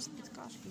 щось підкажете.